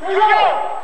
Here we!